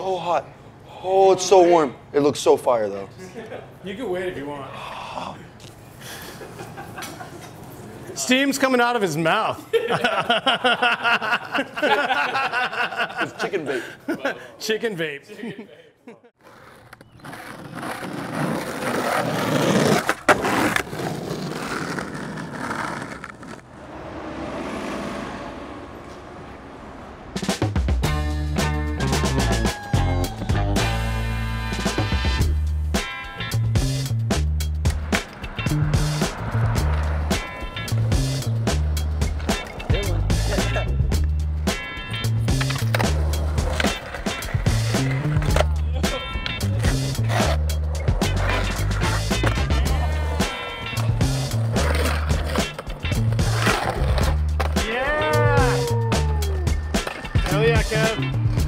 so hot. Oh, it's so warm. It looks so fire though. You can wait if you want. Steam's coming out of his mouth. It's chicken bait. Chicken vape. Yeah!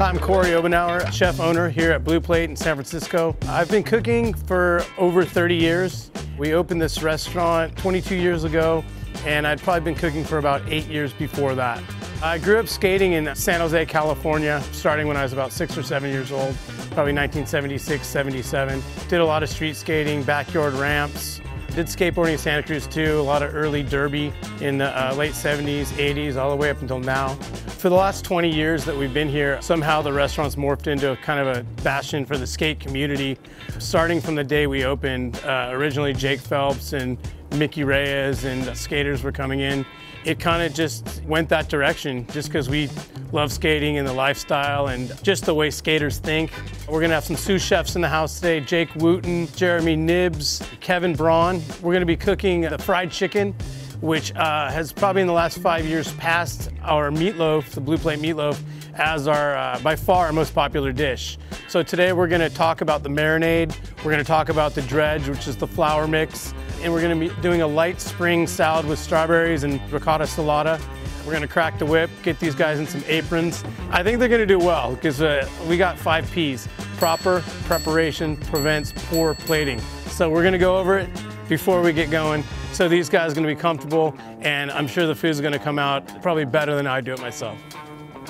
I'm Cory Obenour, chef owner here at Blue Plate in San Francisco. I've been cooking for over 30 years. We opened this restaurant 22 years ago, and I'd probably been cooking for about eight years before that. I grew up skating in San Jose, California, starting when I was about six or seven years old, probably 1976, 77. Did a lot of street skating, backyard ramps, did skateboarding in Santa Cruz too, a lot of early derby in the uh, late 70s, 80s, all the way up until now. For the last 20 years that we've been here, somehow the restaurant's morphed into a kind of a bastion for the skate community. Starting from the day we opened, uh, originally Jake Phelps and Mickey Reyes and skaters were coming in. It kind of just went that direction just because we love skating and the lifestyle and just the way skaters think. We're gonna have some sous chefs in the house today, Jake Wooten, Jereme Knibbs, Kevin Braun. We're gonna be cooking the fried chicken, which uh, has probably in the last five years passed our meatloaf, the Blue Plate meatloaf, as our, uh, by far, our most popular dish. So today we're gonna talk about the marinade, we're gonna talk about the dredge, which is the flour mix, and we're gonna be doing a light spring salad with strawberries and ricotta salata. We're gonna crack the whip, get these guys in some aprons. I think they're gonna do well because uh, we got five P's. Proper preparation prevents poor plating. So we're gonna go over it before we get going. So these guys are gonna be comfortable and I'm sure the food's gonna come out probably better than I do it myself.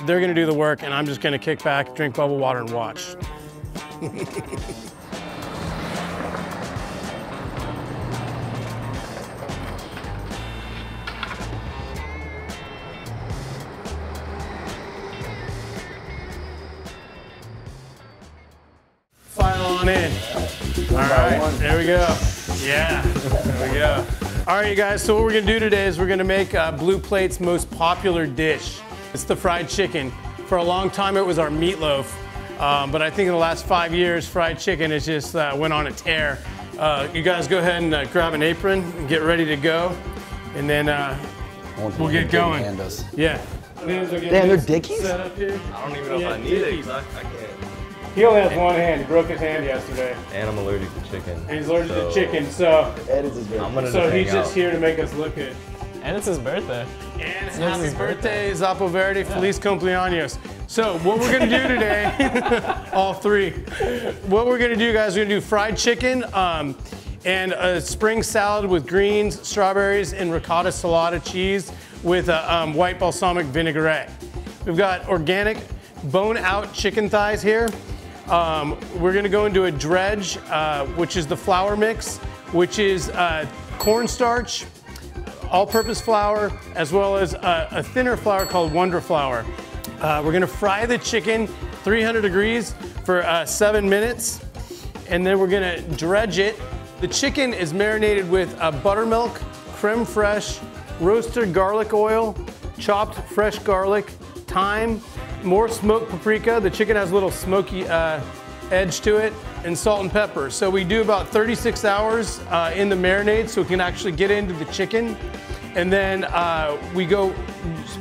They're gonna do the work and I'm just gonna kick back, drink bubble water and watch. File on in. All right, there we go. Yeah, there we go. All right, you guys, so what we're gonna do today is we're gonna make uh, Blue Plate's most popular dish. It's the fried chicken. For a long time, it was our meatloaf, um, but I think in the last five years, fried chicken has just uh, went on a tear. Uh, you guys go ahead and uh, grab an apron and get ready to go, and then uh, we'll get going. Yeah. Damn, they're dickies? Set up here. I don't even know Yeah, if I need it I, I can't. He only has one hand. He broke his hand yesterday. And I'm allergic to chicken. And he's allergic so to chicken, so Ed is very I'm so just he's hang just here to make us look good. And it's his birthday. And It's happy his birthday, Zapo Verde, Feliz Cumpleaños. So what we're gonna do today, all three, what we're gonna do, guys, we're gonna do fried chicken um, and a spring salad with greens, strawberries, and ricotta salata cheese with a um, white balsamic vinaigrette. We've got organic bone-out chicken thighs here. Um, we're gonna go into a dredge, uh, which is the flour mix, which is uh, cornstarch, all-purpose flour, as well as a, a thinner flour called Wondra Flour. Uh, we're gonna fry the chicken 300 degrees for uh, seven minutes, and then we're gonna dredge it. The chicken is marinated with uh, buttermilk, creme fraiche, roasted garlic oil, chopped fresh garlic, thyme, more smoked paprika. The chicken has a little smoky uh, edge to it, and salt and pepper. So we do about 36 hours uh, in the marinade so we can actually get into the chicken. And then uh, we go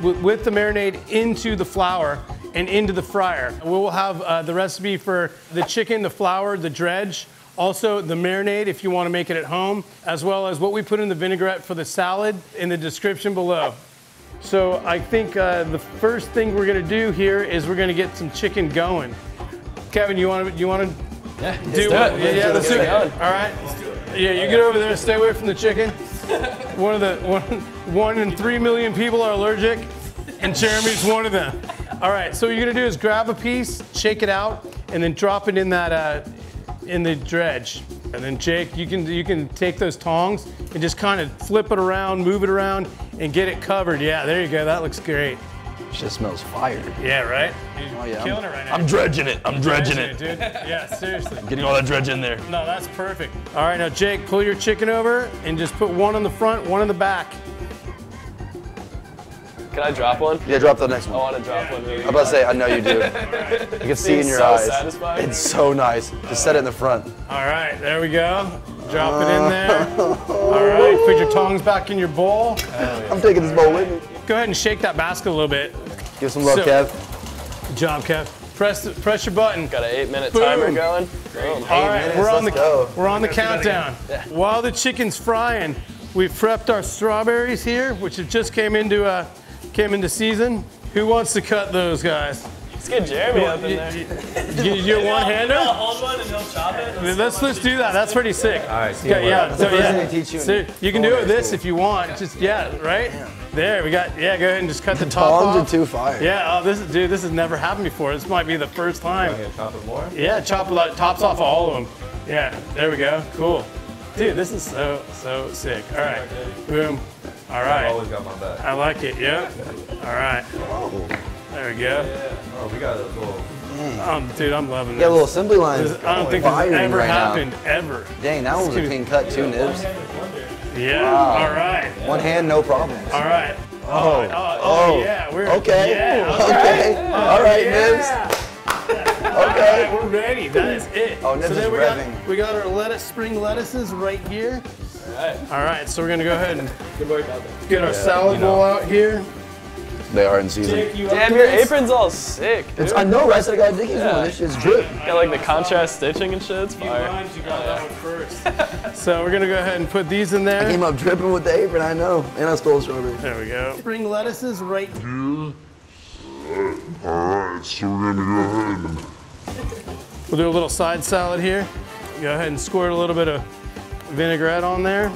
with the marinade into the flour and into the fryer. We will have uh, the recipe for the chicken, the flour, the dredge, also the marinade if you want to make it at home, as well as what we put in the vinaigrette for the salad in the description below. So I think uh, the first thing we're gonna do here is we're gonna get some chicken going. Kevin, you want to you want to Yeah, do, do what? it. Yeah, yeah, let's do it. All right. Yeah, you get over there. Stay away from the chicken. One of the one, one in three million people are allergic, and Jereme's one of them. All right, so what you're gonna do is grab a piece, shake it out, and then drop it in that uh, in the dredge. And then Jake, you can you can take those tongs and just kind of flip it around, move it around, and get it covered. Yeah, there you go. That looks great. Shit smells fire. Yeah, right. You're Oh, yeah, killing I'm- it right now. I'm dredging it. I'm dredging it. dude. Yeah, seriously. I'm Getting all that dredge in there. No, that's perfect. All right, now Jake, pull your chicken over and just put one on the front, one in the back. Can I drop one? Yeah, drop the next one. I want to drop one. Really I'm about to say, I know you do. I can see in Seems your so eyes. satisfying. It's so nice. Just set it in the front. All right, there we go. Drop it in there. All right, put your tongs back in your bowl. I'm taking this bowl with me. Go ahead and shake that basket a little bit. Give some love, So- Kev. Good job, Kev. Press press your button. Got an eight minute Boom. timer going. Boom. All right, minutes, we're on the go. we're on the countdown. While the chicken's frying, we've prepped our strawberries here, which have just came into uh, came into season. Who wants to cut those guys? Let's get Jereme up in there. You, you're one hander. hold one and he'll chop it. Let's let's do that. That's pretty sick. All right, see Yeah, yeah. So, yeah. thing teach you So you can do it with this if you want. Just yeah, right. There we got. Yeah, go ahead and just cut the top Tongs are too fire. Yeah, oh, this is dude. This has never happened before. This might be the first time. Gonna chop it more? Yeah, chop the tops off all of them. Yeah, there we go. Cool. Dude, this is so so sick. All right, boom. All I've always got my back. I like it. Yep. All right. There we go. Oh, we got a little. Um, dude, I'm loving it. Yeah, this. little assembly lines. I don't think this firing ever right now. happened ever. Dang, that one was a clean cut too, Knibbs. Yeah. Wow. All right. One hand, no problems. All right. Oh, Oh, oh, oh, yeah. We're okay. Yeah. Okay. All right, Knibbs. Okay. right, we're ready. That is it. Oh, Knibbs so then is we got, we got our lettuce, spring lettuces right here. All right, so we're gonna go ahead and get our salad bowl out here. They are in season. You Damn, your apron's all sick. Dude. It's, I know, right? So I got Dickies one. This shit's drip. Got like the contrast stitching and shit. It's fire. you got that one first. so we're gonna go ahead and put these in there. Came up dripping with the apron, I know. And I stole strawberry. There we go. Spring lettuces right. here. Alright, so we're gonna go ahead and We'll do a little side salad here. Go ahead and squirt a little bit of vinaigrette on there.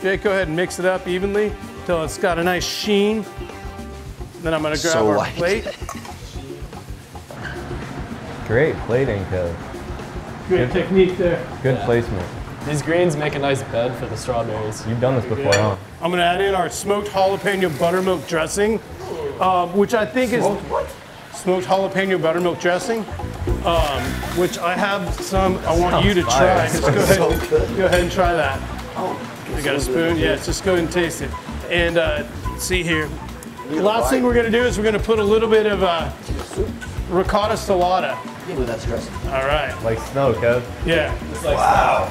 Jake, go ahead and mix it up evenly until it's got a nice sheen. Then I'm gonna grab So our white. plate. Great plating, Kev. Good technique there. Good placement. These greens make a nice bed for the strawberries. You've done this before, huh? I'm gonna add in our smoked jalapeno buttermilk dressing, um, which I think is smoked jalapeno buttermilk dressing, um, which I have some. I want you to try. Just go ahead, go ahead and try that. Oh, You got a spoon? Yes. Just go ahead and taste it. And uh, see here. The last thing we're gonna do is we're gonna put a little bit of uh, ricotta salata. Ooh, that's dressing. All right. Like snow, Kev. Yeah. Wow.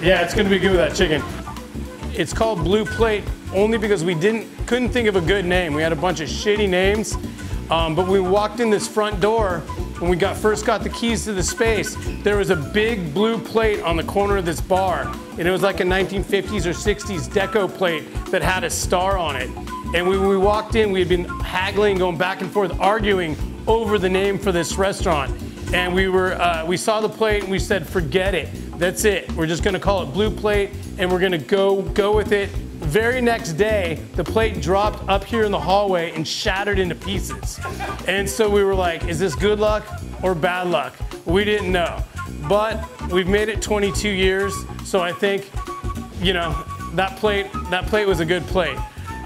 Yeah, it's gonna be good with that chicken. It's called Blue Plate only because we didn't couldn't think of a good name. We had a bunch of shitty names, um, but we walked in this front door when we got first got the keys to the space. There was a big blue plate on the corner of this bar, and it was like a 1950s or 60s deco plate that had a star on it. And we, when we walked in, we had been haggling, going back and forth, arguing over the name for this restaurant. And we were, uh, we saw the plate and we said, forget it. That's it. We're just gonna call it Blue Plate and we're gonna go go with it. Very next day, the plate dropped up here in the hallway and shattered into pieces. And so we were like, is this good luck or bad luck? We didn't know. But we've made it 22 years, so I think, you know, that plate, that plate was a good plate.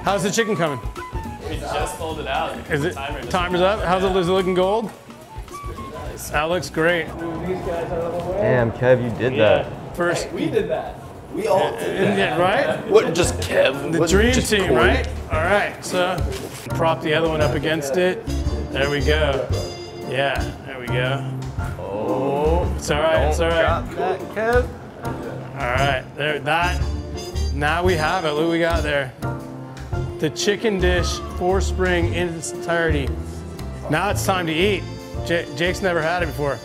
How's the chicken coming? We just pulled it out. Is it Timer timer's up? How's it, is it looking gold? That looks great. Damn, Kev, you did that. First, We did that. We all did. yeah, right? What, just Kev? The dream just team, Cory? right? All right, so prop the other one up against it. There we go. Yeah, there we go. Oh, it's all right. It's all right. that, Kev. All right, there. That. Now we have it. Look what we got there. The chicken dish for spring in its entirety. Now it's time to eat. J- Jake's never had it before.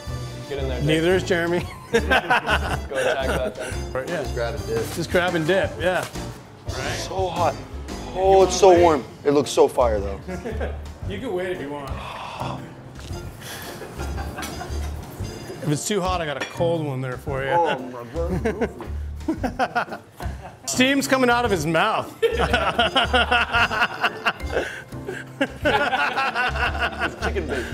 Get in there. Dave. Neither is Jereme. Go attack that then. yeah, Grab a dip. just grab and dip. Yeah. So hot. Oh, it's so warm. It looks so fire though. You can wait if you want. If it's too hot, I got a cold one there for you. Oh my god. Steam's coming out of his mouth. chicken vape.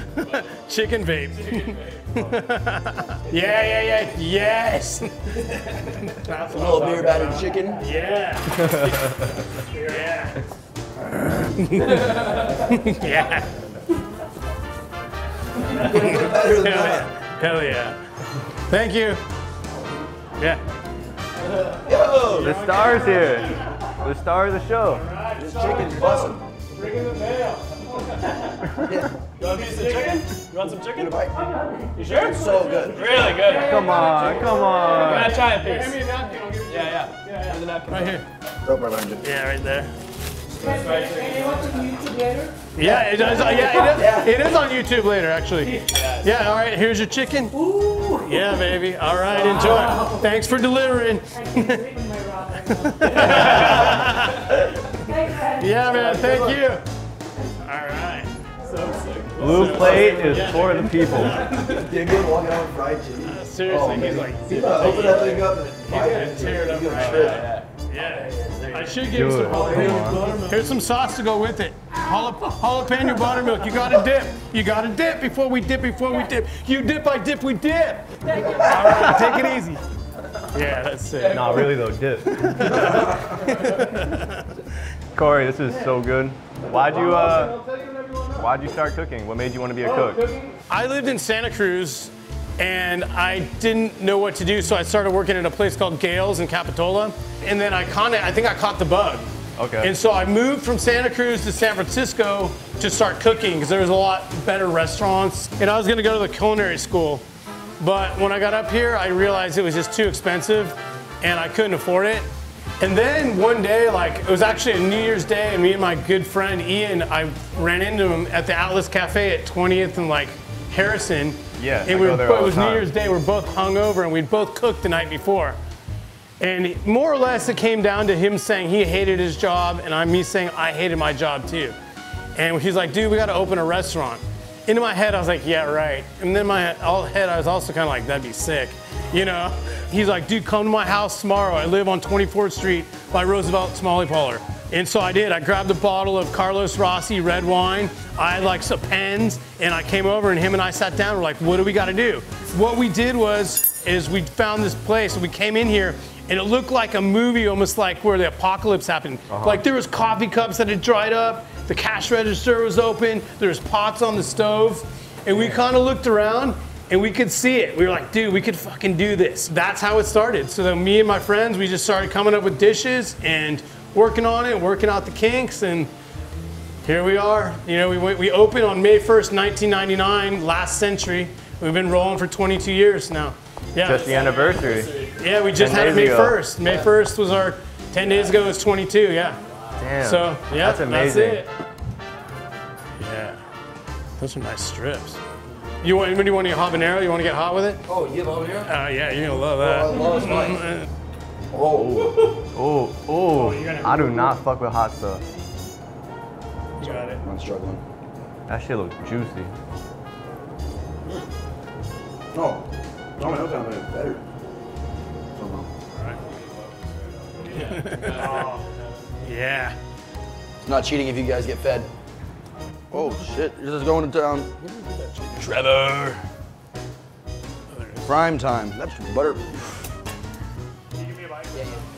Chicken vape. yeah, yeah, yeah. Yes. That's A little beer talking battered chicken. Yeah. yeah. yeah. Hell yeah. Hell yeah. Thank you. Yeah. Yo, The star's here. The star of the show. This chicken's busting. You want a piece of chicken? You want some chicken? You sure? So good. Really good. Come on, come I'm on. gonna try a piece. Yeah, yeah. Here's a napkin. Right here. Right behind you. Yeah, right there. Yeah, it does. Yeah, it is, it is on YouTube later, actually. Yeah, all right, here's your chicken. Ooh. Yeah, baby. All right, enjoy. Thanks for delivering. yeah, man, thank you. All right. Blue plate is for the people. You good walking out with fried chicken. Seriously, he's like, You gotta open that thing up and tear it up you right gonna yeah. I should give you some jalapeno buttermilk. Here's some sauce to go with it. Jalap- Jalapeno buttermilk. You gotta dip. You gotta dip before we dip. Before we dip. You dip, I dip, we dip. All right, take it easy. Yeah, that's it. Not really though, dip. Cory, this is so good. Why'd you uh why'd you start cooking? What made you want to be a oh, cook? I lived in Santa Cruz and I didn't know what to do, so I started working at a place called Gayle's in Capitola. And then I kind of, I think I caught the bug. Okay. And so I moved from Santa Cruz to San Francisco to start cooking because there was a lot better restaurants. And I was gonna go to the culinary school. But when I got up here, I realized it was just too expensive and I couldn't afford it. And then one day, like it was actually a New Year's Day, and me and my good friend Ian, I ran into him at the Atlas Cafe at 20th and like Harrison. Yeah, and I we go were, there all it was New. Year's Day. We're both hungover, and we'd both cooked the night before. And more or less, it came down to him saying he hated his job, and I'm me saying I hated my job too. And he's like, "Dude, we got to open a restaurant." Into my head, I was like, "Yeah, right." And then my all head, I was also kind of like, "That'd be sick," you know. He's like, "Dude, come to my house tomorrow. I live on 24th Street by Roosevelt Tamale Parlor." And so I did. I grabbed a bottle of Carlos Rossi red wine. I had like some pens, and I came over, and him and I sat down. We're like, "What do we got to do?" What we did was, is we found this place, and we came in here, and it looked like a movie, almost like where the apocalypse happened. Uh-huh. Like there was coffee cups that had dried up, the cash register was open, there was pots on the stove, and we kind of looked around and we could see it. We were like, dude, we could fucking do this. That's how it started. So then me and my friends, we just started coming up with dishes and working on it, working out the kinks, and here we are. You know, we, went- we opened on May 1st, 1999, last century. We've been rolling for 22 years now. Yeah. Just the anniversary. Yeah, we just had May ago. 1st. May 1st was our, 10 days ago was 22, yeah. Damn. So, yeah, That's amazing. it. Yeah. Those are nice strips. You want, when do you want to get habanero? You want to get hot with it? Oh, you have over here? Uh, yeah, you're going to love I that. love spice. Oh, Oh, oh, I do not fuck with hot stuff. You got it. I'm struggling. That shit looks juicy. No, no, no, no, no, better. Somehow. Yeah. It's not cheating if you guys get fed. Oh shit, you're just going to town. Trevor. Prime time. That's butter.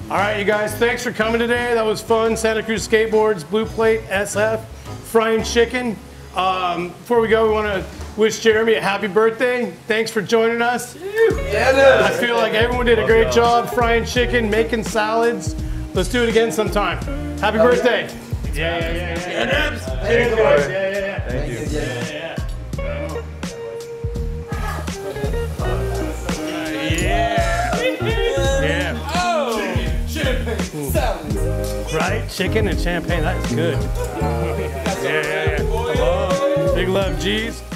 All right, you guys, thanks for coming today. That was fun. Santa Cruz Skateboards, Blue Plate, SF, frying chicken. Um, before we go, we want to wish Jereme a happy birthday. Thanks for joining us. Yeah, I feel like everyone did a great job frying chicken, making salads. Let's do it again sometime. Happy birthday. Yeah, yeah, yeah, yeah. Cheers, guys. Yeah, yeah, yeah. Thank you. Yeah. Yeah. Ooh. Right? Chicken and champagne. That is good. Yeah, yeah, yeah. Love. Big love, G's.